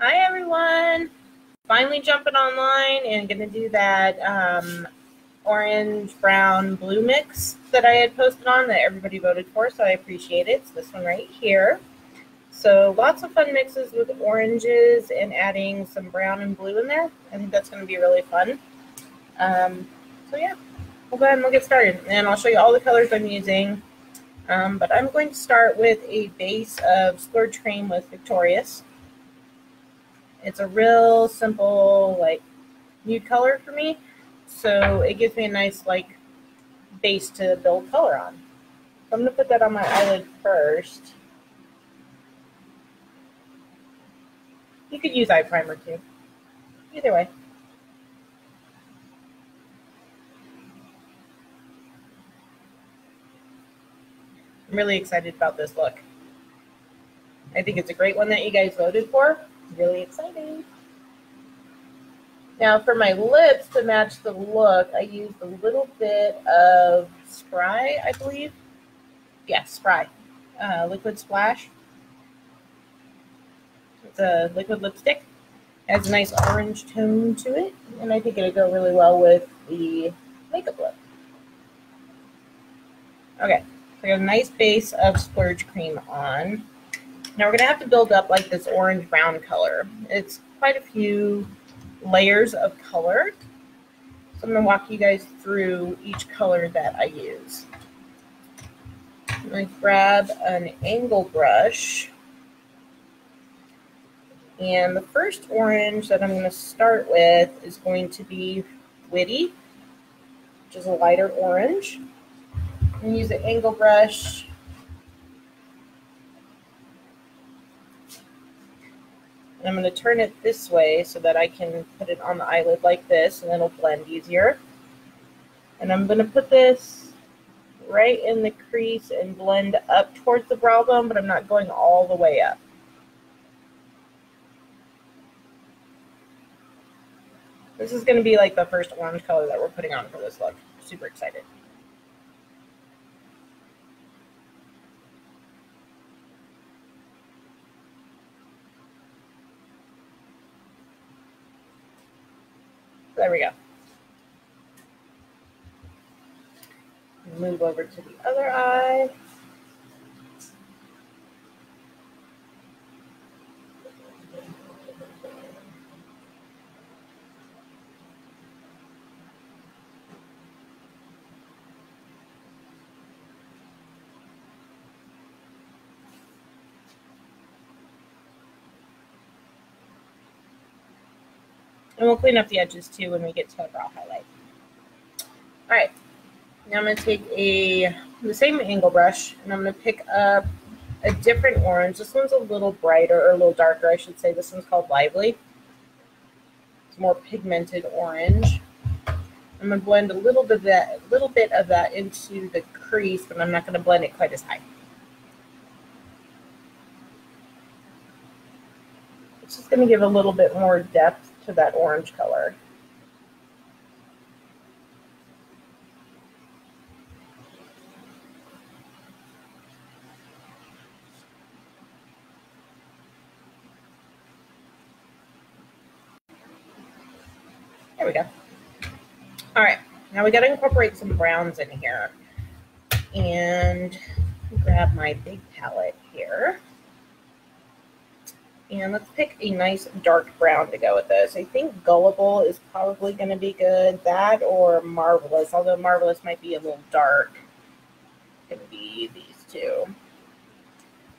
Hi, everyone. Finally jumping online and going to do that um, orange, brown, blue mix that I had posted on that everybody voted for, so I appreciate it. It's this one right here. So lots of fun mixes with oranges and adding some brown and blue in there. I think that's going to be really fun. Um, so yeah, we'll go ahead and we'll get started. And I'll show you all the colors I'm using. Um, but I'm going to start with a base of Splurge Cream with Victorious. It's a real simple, like, nude color for me. So it gives me a nice, like, base to build color on. So I'm going to put that on my eyelid first. You could use eye primer too. Either way. I'm really excited about this look. I think it's a great one that you guys voted for. Really exciting. Now for my lips to match the look, I used a little bit of Spry, I believe. Yeah, Spry. Uh, liquid Splash. It's a liquid lipstick. It has a nice orange tone to it, and I think it'll go really well with the makeup look. Okay, so I got a nice base of Splurge Cream on. Now we're going to have to build up like this orange brown color. It's quite a few layers of color. So I'm going to walk you guys through each color that I use. I'm going to grab an angle brush. And the first orange that I'm going to start with is going to be Witty, which is a lighter orange. I'm going to use an angle brush And I'm going to turn it this way so that I can put it on the eyelid like this and it'll blend easier. And I'm going to put this right in the crease and blend up towards the brow bone, but I'm not going all the way up. This is going to be like the first orange color that we're putting on for this look. Super excited. There we go. Move over to the other eye. And we'll clean up the edges too when we get to our brow highlight. All right, now I'm gonna take a the same angle brush and I'm gonna pick up a different orange. This one's a little brighter or a little darker, I should say. This one's called Lively. It's more pigmented orange. I'm gonna blend a little bit of that, a little bit of that into the crease, but I'm not gonna blend it quite as high. It's just gonna give a little bit more depth to that orange color. There we go. All right, now we got to incorporate some browns in here. And grab my big palette here. And let's pick a nice dark brown to go with this. I think Gullible is probably going to be good. That or Marvelous, although Marvelous might be a little dark. Going to be these two.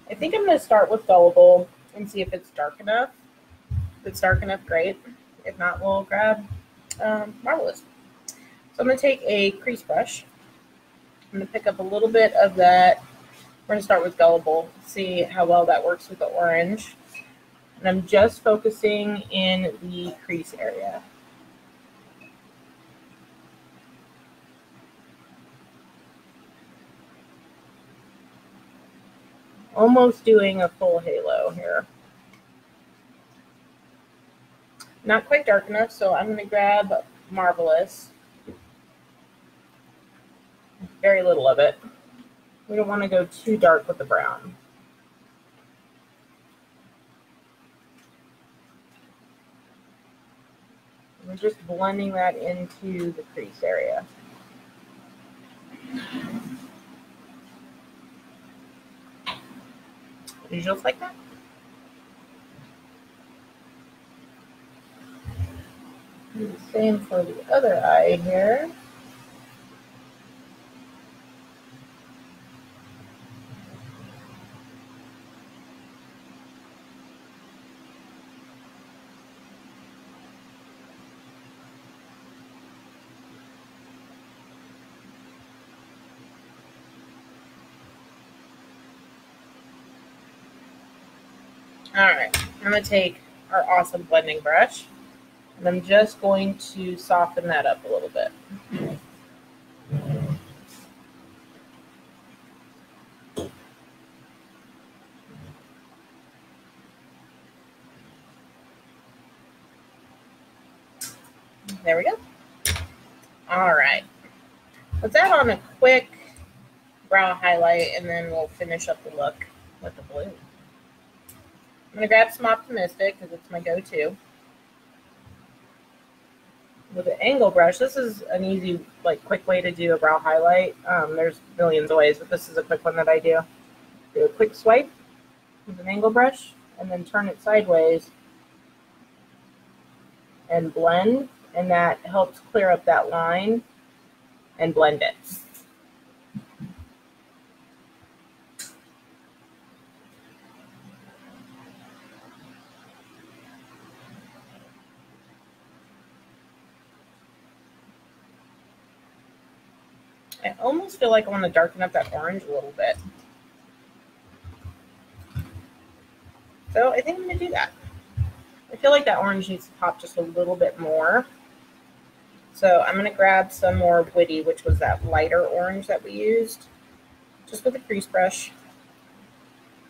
I think I'm going to start with Gullible and see if it's dark enough. If it's dark enough, great. If not, we'll grab um, Marvelous. So I'm going to take a crease brush. I'm going to pick up a little bit of that. We're going to start with Gullible, see how well that works with the orange. And I'm just focusing in the crease area. Almost doing a full halo here. Not quite dark enough, so I'm going to grab Marvelous. Very little of it. We don't want to go too dark with the brown. We're just blending that into the crease area. Just like that. Same for the other eye here. All right, I'm gonna take our awesome blending brush and I'm just going to soften that up a little bit. There we go. All right. Let's add on a quick brow highlight and then we'll finish up the look with the blue. I'm going to grab some Optimistic because it's my go-to with an angle brush, this is an easy, like, quick way to do a brow highlight. Um, there's millions of ways, but this is a quick one that I do. Do a quick swipe with an angle brush, and then turn it sideways and blend, and that helps clear up that line and blend it. I almost feel like I want to darken up that orange a little bit. So I think I'm going to do that. I feel like that orange needs to pop just a little bit more. So I'm going to grab some more Witty, which was that lighter orange that we used, just with a crease brush.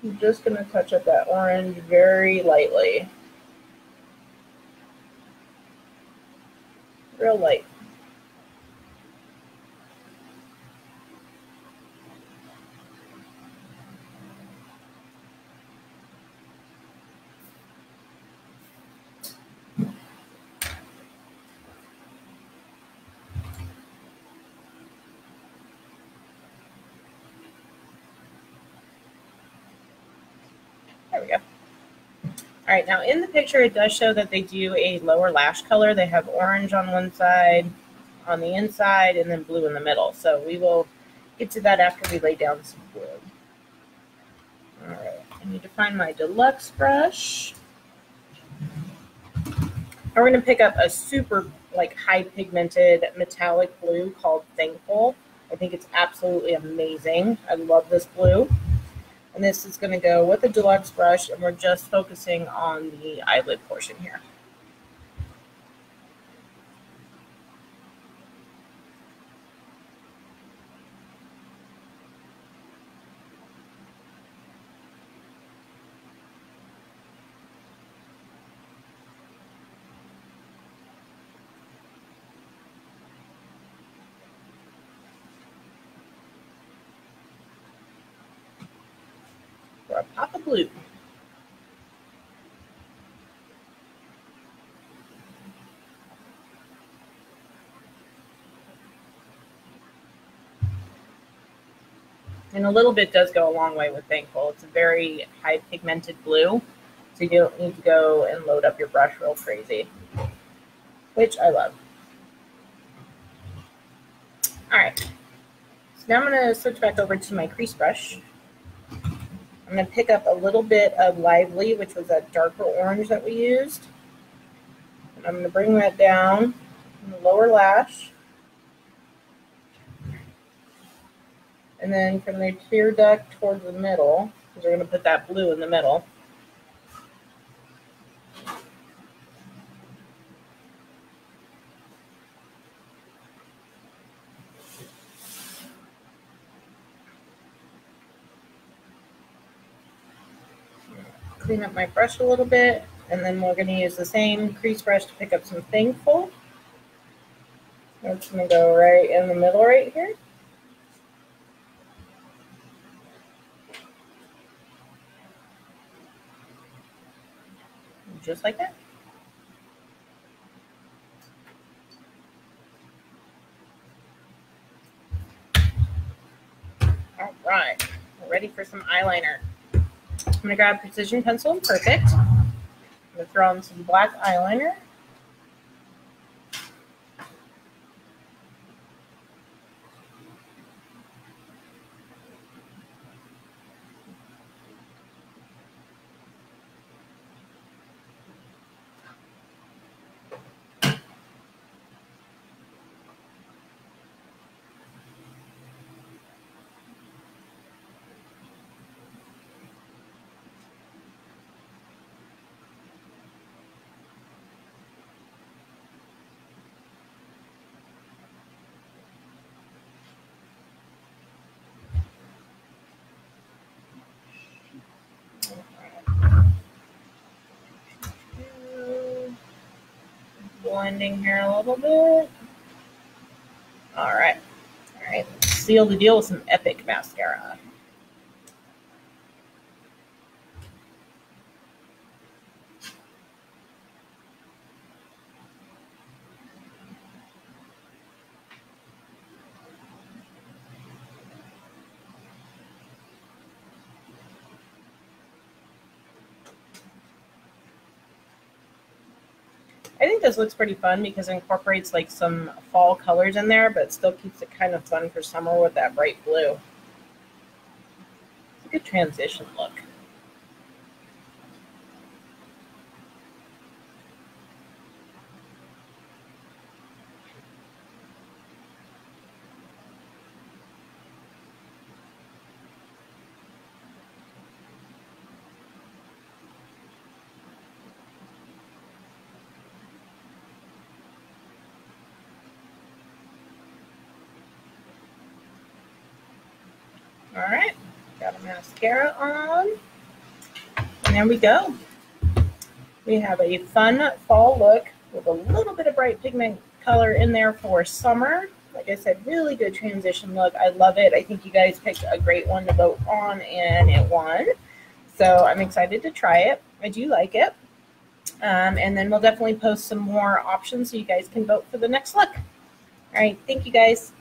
I'm just going to touch up that orange very lightly. Real light. Right, now in the picture, it does show that they do a lower lash color. They have orange on one side, on the inside, and then blue in the middle. So we will get to that after we lay down some blue. All right, I need to find my deluxe brush. And we're going to pick up a super like high pigmented metallic blue called Thankful. I think it's absolutely amazing. I love this blue. And this is going to go with a deluxe brush, and we're just focusing on the eyelid portion here. For a pop of blue. And a little bit does go a long way with Thankful. It's a very high pigmented blue, so you don't need to go and load up your brush real crazy, which I love. All right, so now I'm going to switch back over to my crease brush. I'm going to pick up a little bit of Lively, which was a darker orange that we used. And I'm going to bring that down in the lower lash. And then from the tear duct towards the middle, because we're going to put that blue in the middle. clean up my brush a little bit, and then we're going to use the same crease brush to pick up some Thankful. I'm just going to go right in the middle right here. Just like that. All right, we're ready for some eyeliner. I'm gonna grab Precision Pencil Perfect. I'm gonna throw on some black eyeliner. Blending here a little bit. All right. All right. Seal the deal with some Epic mascara. Think this looks pretty fun because it incorporates like some fall colors in there, but still keeps it kind of fun for summer with that bright blue. It's a good transition look. All right, got a mascara on. And there we go. We have a fun fall look with a little bit of bright pigment color in there for summer. Like I said, really good transition look. I love it. I think you guys picked a great one to vote on and it won. So I'm excited to try it. I do like it. Um, and then we'll definitely post some more options so you guys can vote for the next look. All right, thank you guys.